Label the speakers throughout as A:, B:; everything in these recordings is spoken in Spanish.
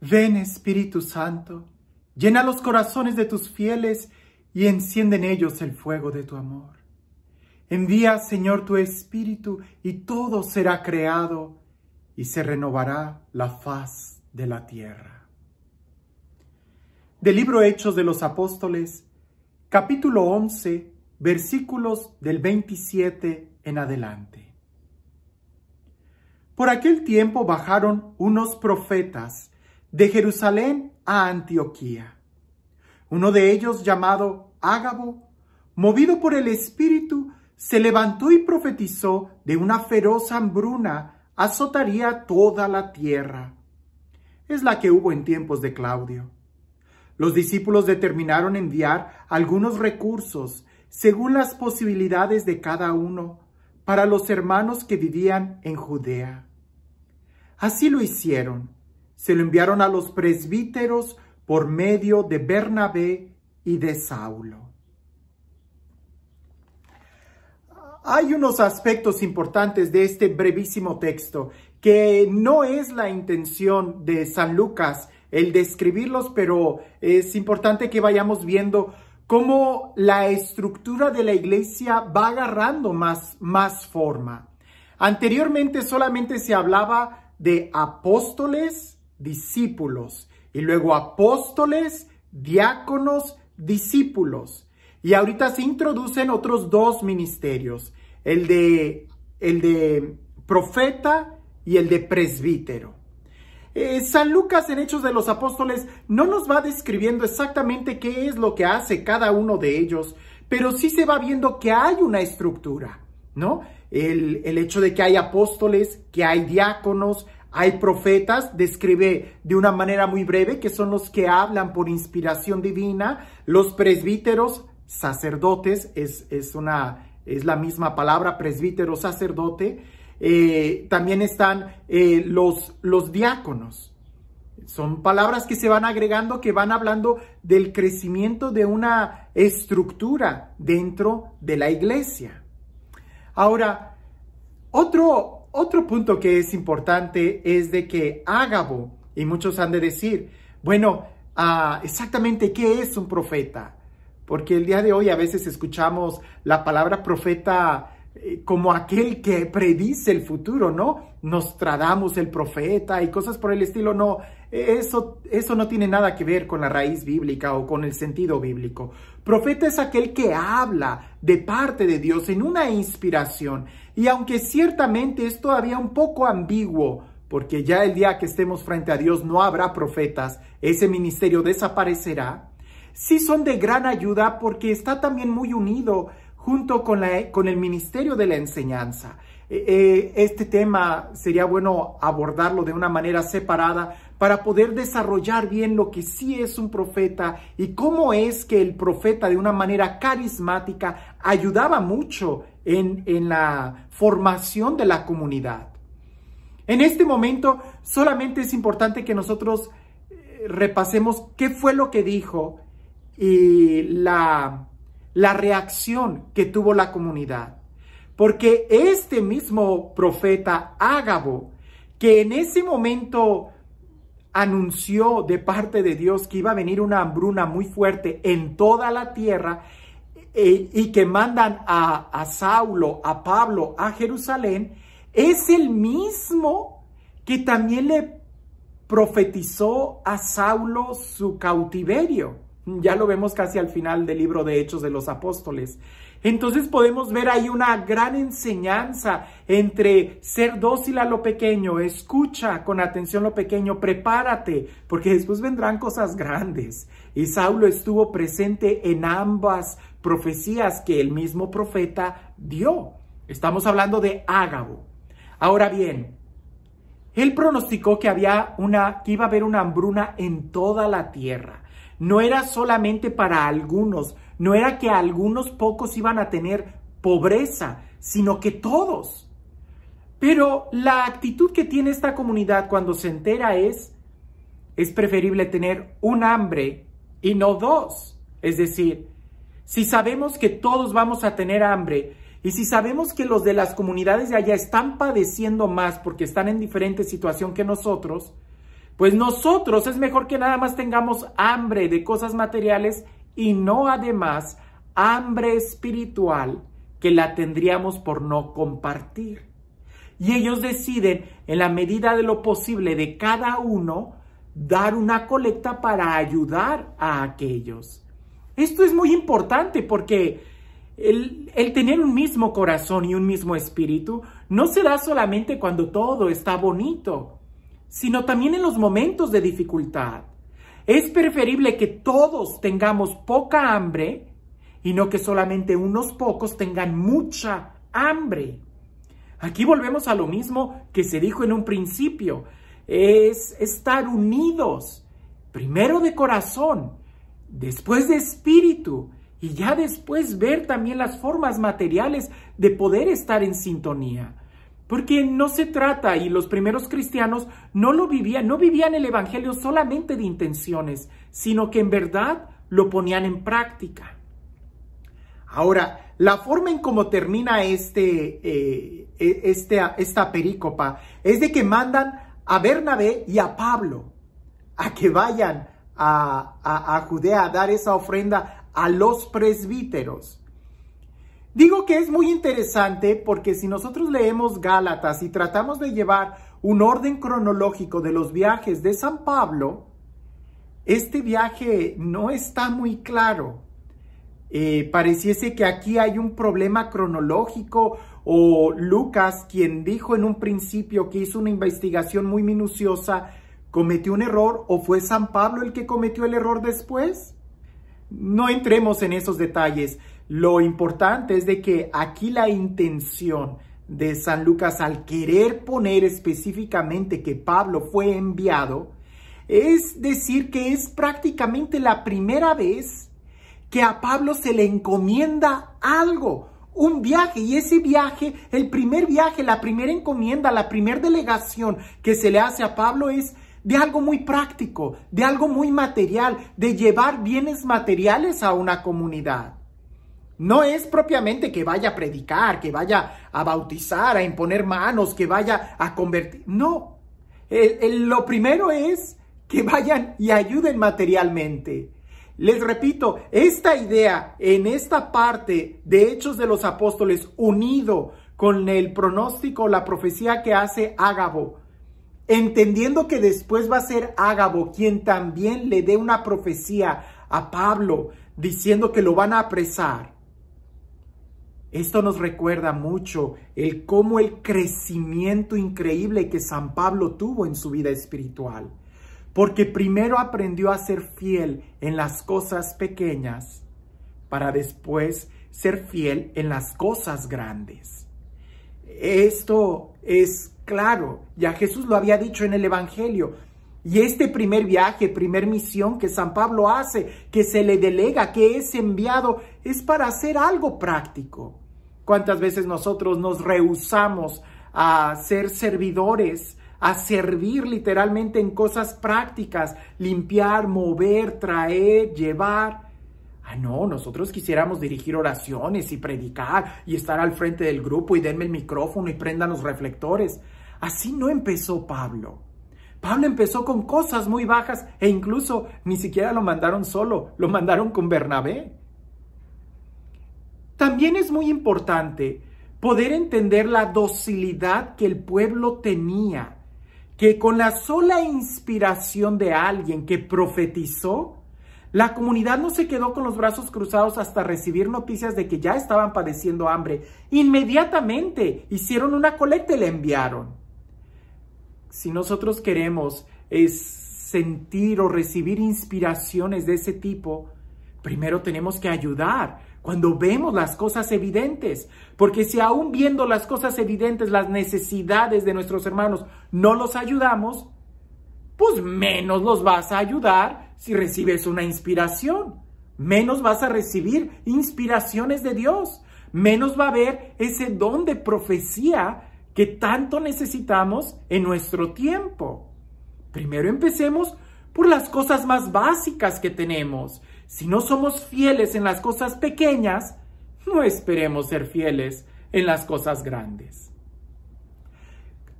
A: Ven Espíritu Santo, llena los corazones de tus fieles y enciende en ellos el fuego de tu amor. Envía, Señor, tu Espíritu y todo será creado y se renovará la faz de la tierra. Del libro Hechos de los Apóstoles, capítulo 11, versículos del 27 en adelante. Por aquel tiempo bajaron unos profetas de Jerusalén a Antioquía. Uno de ellos, llamado Ágabo, movido por el Espíritu, se levantó y profetizó de una feroz hambruna azotaría toda la tierra. Es la que hubo en tiempos de Claudio. Los discípulos determinaron enviar algunos recursos según las posibilidades de cada uno para los hermanos que vivían en Judea. Así lo hicieron se lo enviaron a los presbíteros por medio de Bernabé y de Saulo. Hay unos aspectos importantes de este brevísimo texto que no es la intención de San Lucas el describirlos, pero es importante que vayamos viendo cómo la estructura de la iglesia va agarrando más, más forma. Anteriormente solamente se hablaba de apóstoles, discípulos. Y luego apóstoles, diáconos, discípulos. Y ahorita se introducen otros dos ministerios, el de, el de profeta y el de presbítero. Eh, San Lucas en Hechos de los Apóstoles no nos va describiendo exactamente qué es lo que hace cada uno de ellos, pero sí se va viendo que hay una estructura, ¿no? El, el hecho de que hay apóstoles, que hay diáconos, hay profetas, describe de una manera muy breve, que son los que hablan por inspiración divina. Los presbíteros, sacerdotes, es, es una, es la misma palabra, presbítero, sacerdote. Eh, también están eh, los, los diáconos. Son palabras que se van agregando, que van hablando del crecimiento de una estructura dentro de la iglesia. Ahora, otro, otro punto que es importante es de que Ágabo, y muchos han de decir, bueno, ah, exactamente qué es un profeta, porque el día de hoy a veces escuchamos la palabra profeta eh, como aquel que predice el futuro, ¿no? Nos tradamos el profeta y cosas por el estilo, no, eso, eso no tiene nada que ver con la raíz bíblica o con el sentido bíblico. Profeta es aquel que habla de parte de Dios en una inspiración. Y aunque ciertamente es todavía un poco ambiguo, porque ya el día que estemos frente a Dios no habrá profetas, ese ministerio desaparecerá, sí son de gran ayuda porque está también muy unido junto con, la, con el ministerio de la enseñanza. Eh, eh, este tema sería bueno abordarlo de una manera separada para poder desarrollar bien lo que sí es un profeta y cómo es que el profeta de una manera carismática ayudaba mucho en, en la formación de la comunidad. En este momento solamente es importante que nosotros eh, repasemos qué fue lo que dijo y la, la reacción que tuvo la comunidad. Porque este mismo profeta Ágabo, que en ese momento anunció de parte de Dios que iba a venir una hambruna muy fuerte en toda la tierra eh, y que mandan a, a Saulo, a Pablo, a Jerusalén, es el mismo que también le profetizó a Saulo su cautiverio. Ya lo vemos casi al final del libro de Hechos de los Apóstoles. Entonces podemos ver ahí una gran enseñanza entre ser dócil a lo pequeño, escucha con atención lo pequeño, prepárate, porque después vendrán cosas grandes. Y Saulo estuvo presente en ambas profecías que el mismo profeta dio. Estamos hablando de Ágabo. Ahora bien, él pronosticó que había una, que iba a haber una hambruna en toda la tierra. No era solamente para algunos, no era que algunos pocos iban a tener pobreza, sino que todos. Pero la actitud que tiene esta comunidad cuando se entera es, es preferible tener un hambre y no dos. Es decir, si sabemos que todos vamos a tener hambre y si sabemos que los de las comunidades de allá están padeciendo más porque están en diferente situación que nosotros, pues nosotros es mejor que nada más tengamos hambre de cosas materiales y no además hambre espiritual que la tendríamos por no compartir. Y ellos deciden, en la medida de lo posible de cada uno, dar una colecta para ayudar a aquellos. Esto es muy importante porque el, tener un mismo corazón y un mismo espíritu no se da solamente cuando todo está bonito, sino también en los momentos de dificultad. Es preferible que todos tengamos poca hambre y no que solamente unos pocos tengan mucha hambre. Aquí volvemos a lo mismo que se dijo en un principio, es estar unidos, primero de corazón, después de espíritu y ya después ver también las formas materiales de poder estar en sintonía. Porque no se trata, y los primeros cristianos no lo vivían, no vivían el Evangelio solamente de intenciones, sino que en verdad lo ponían en práctica. Ahora, la forma en cómo termina este, eh, e, este, esta perícopa es de que mandan a Bernabé y a Pablo a que vayan a, a, Judea a dar esa ofrenda a los presbíteros. Digo que es muy interesante porque si nosotros leemos Gálatas y tratamos de llevar un orden cronológico de los viajes de San Pablo, este viaje no está muy claro. Eh, pareciese que aquí hay un problema cronológico o Lucas, quien dijo en un principio que hizo una investigación muy minuciosa, cometió un error o fue San Pablo el que cometió el error después. No entremos en esos detalles. Lo importante es de que aquí la intención de San Lucas al querer poner específicamente que Pablo fue enviado, es decir que es prácticamente la primera vez que a Pablo se le encomienda algo, un viaje, y ese viaje, el primer viaje, la primera encomienda, la primera delegación que se le hace a Pablo es de algo muy práctico, de algo muy material, de llevar bienes materiales a una comunidad. No es propiamente que vaya a predicar, que vaya a bautizar, a imponer manos, que vaya a convertir. No. lo primero es que vayan y ayuden materialmente. Les repito, esta idea en esta parte de Hechos de los Apóstoles unido con el pronóstico, la profecía que hace Ágabo, entendiendo que después va a ser Ágabo quien también le dé una profecía a Pablo diciendo que lo van a apresar. Esto nos recuerda mucho el cómo el crecimiento increíble que San Pablo tuvo en su vida espiritual porque primero aprendió a ser fiel en las cosas pequeñas para después ser fiel en las cosas grandes. Esto es claro, ya Jesús lo había dicho en el Evangelio. Y este primer viaje, primer misión que San Pablo hace, que se le delega, que es enviado, es para hacer algo práctico. ¿Cuántas veces nosotros nos rehusamos a ser servidores, a servir literalmente en cosas prácticas, limpiar, mover, traer, llevar. Ah, no, nosotros quisiéramos dirigir oraciones y predicar y estar al frente del grupo y denme el micrófono y prendan los reflectores. Así no empezó Pablo. Pablo empezó con cosas muy bajas e incluso ni siquiera lo mandaron solo, lo mandaron con Bernabé. También es muy importante poder entender la docilidad que el pueblo tenía que con la sola inspiración de alguien que profetizó, la comunidad no se quedó con los brazos cruzados hasta recibir noticias de que ya estaban padeciendo hambre. Inmediatamente hicieron una colecta y la enviaron. Si nosotros queremos es sentir o recibir inspiraciones de ese tipo, primero tenemos que ayudar cuando vemos las cosas evidentes. Porque si aún viendo las cosas evidentes, las necesidades de nuestros hermanos, no los ayudamos, pues menos los vas a ayudar si recibes una inspiración. Menos vas a recibir inspiraciones de Dios. Menos va a haber ese don de profecía tanto necesitamos en nuestro tiempo. Primero empecemos por las cosas más básicas que tenemos. Si no somos fieles en las cosas pequeñas, no esperemos ser fieles en las cosas grandes.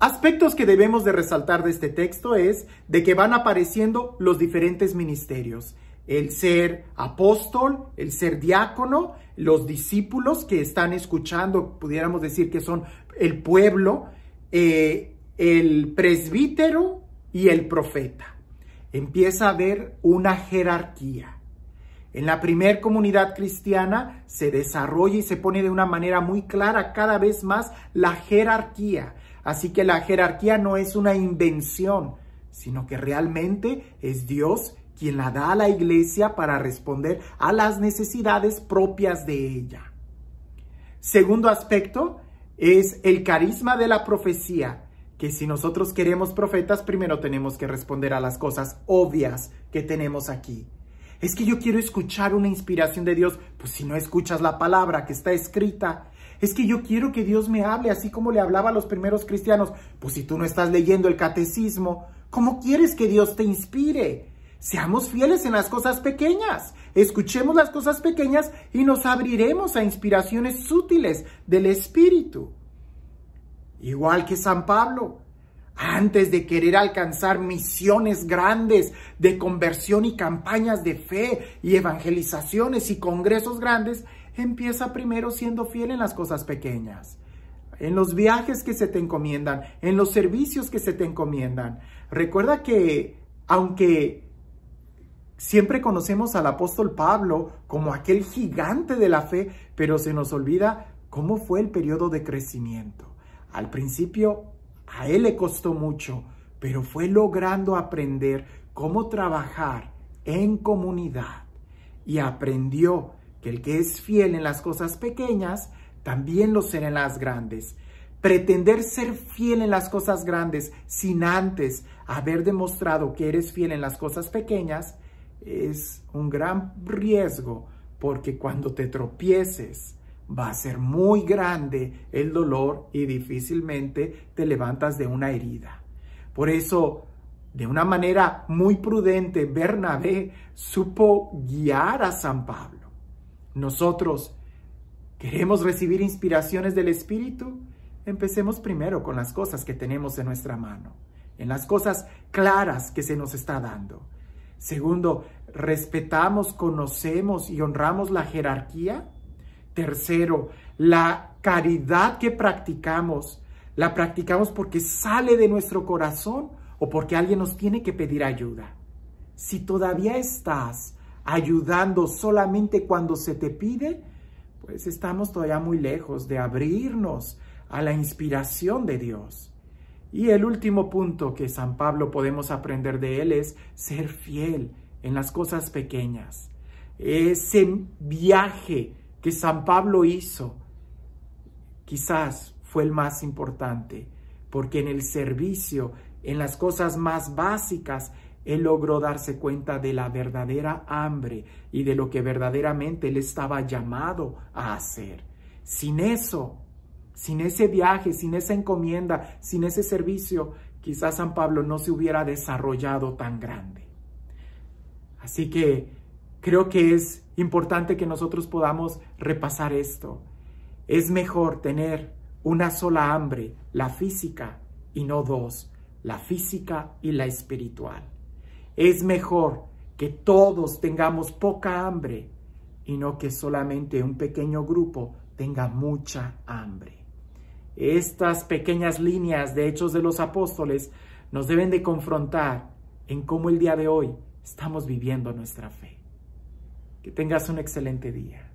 A: Aspectos que debemos de resaltar de este texto es de que van apareciendo los diferentes ministerios. El ser apóstol, el ser diácono, los discípulos que están escuchando, pudiéramos decir que son el pueblo, eh, el presbítero y el profeta. Empieza a haber una jerarquía. En la primer comunidad cristiana se desarrolla y se pone de una manera muy clara cada vez más la jerarquía. Así que la jerarquía no es una invención, sino que realmente es Dios quien la da a la iglesia para responder a las necesidades propias de ella. Segundo aspecto es el carisma de la profecía, que si nosotros queremos profetas, primero tenemos que responder a las cosas obvias que tenemos aquí. Es que yo quiero escuchar una inspiración de Dios, pues si no escuchas la palabra que está escrita, es que yo quiero que Dios me hable así como le hablaba a los primeros cristianos, pues si tú no estás leyendo el catecismo, ¿cómo quieres que Dios te inspire? Seamos fieles en las cosas pequeñas. Escuchemos las cosas pequeñas y nos abriremos a inspiraciones sutiles del Espíritu. Igual que San Pablo, antes de querer alcanzar misiones grandes de conversión y campañas de fe y evangelizaciones y congresos grandes, empieza primero siendo fiel en las cosas pequeñas, en los viajes que se te encomiendan, en los servicios que se te encomiendan. Recuerda que aunque Siempre conocemos al apóstol Pablo como aquel gigante de la fe, pero se nos olvida cómo fue el periodo de crecimiento. Al principio a él le costó mucho, pero fue logrando aprender cómo trabajar en comunidad y aprendió que el que es fiel en las cosas pequeñas, también lo será en las grandes. Pretender ser fiel en las cosas grandes sin antes haber demostrado que eres fiel en las cosas pequeñas es un gran riesgo porque cuando te tropieces va a ser muy grande el dolor y difícilmente te levantas de una herida. Por eso, de una manera muy prudente, Bernabé supo guiar a San Pablo. Nosotros queremos recibir inspiraciones del Espíritu. Empecemos primero con las cosas que tenemos en nuestra mano, en las cosas claras que se nos está dando. Segundo, respetamos, conocemos y honramos la jerarquía. Tercero, la caridad que practicamos, la practicamos porque sale de nuestro corazón o porque alguien nos tiene que pedir ayuda. Si todavía estás ayudando solamente cuando se te pide, pues estamos todavía muy lejos de abrirnos a la inspiración de Dios. Y el último punto que San Pablo podemos aprender de él es ser fiel en las cosas pequeñas. Ese viaje que San Pablo hizo quizás fue el más importante, porque en el servicio, en las cosas más básicas, él logró darse cuenta de la verdadera hambre y de lo que verdaderamente él estaba llamado a hacer. Sin eso, sin ese viaje, sin esa encomienda, sin ese servicio, quizás San Pablo no se hubiera desarrollado tan grande. Así que creo que es importante que nosotros podamos repasar esto. Es mejor tener una sola hambre, la física, y no dos, la física y la espiritual. Es mejor que todos tengamos poca hambre y no que solamente un pequeño grupo tenga mucha hambre. Estas pequeñas líneas de Hechos de los Apóstoles nos deben de confrontar en cómo el día de hoy estamos viviendo nuestra fe. Que tengas un excelente día.